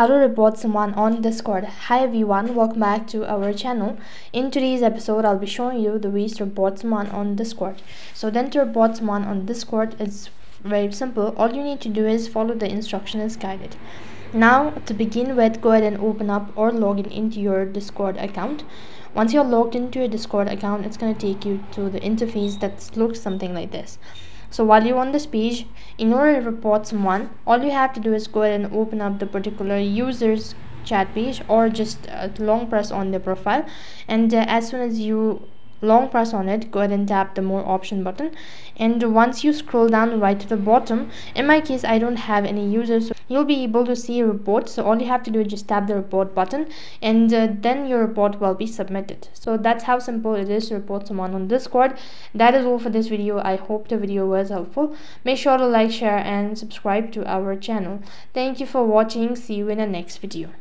how to report someone on discord. Hi everyone. Welcome back to our channel. In today's episode i'll be showing you the ways to report someone on discord. So then to report someone on discord is very simple. All you need to do is follow the instructions guided. Now to begin with go ahead and open up or log in into your discord account. Once you're logged into your discord account it's going to take you to the interface that looks something like this so while you're on this page in order to report someone all you have to do is go ahead and open up the particular user's chat page or just uh, long press on their profile. And uh, as soon as you long press on it go ahead and tap the more option button. And once you scroll down right to the bottom in my case i don't have any users so you'll be able to see a report. So all you have to do is just tap the report button and uh, then your report will be submitted. So that's how simple it is to report someone on discord. That is all for this video. I hope the video was helpful. Make sure to like share and subscribe to our channel. Thank you for watching. See you in the next video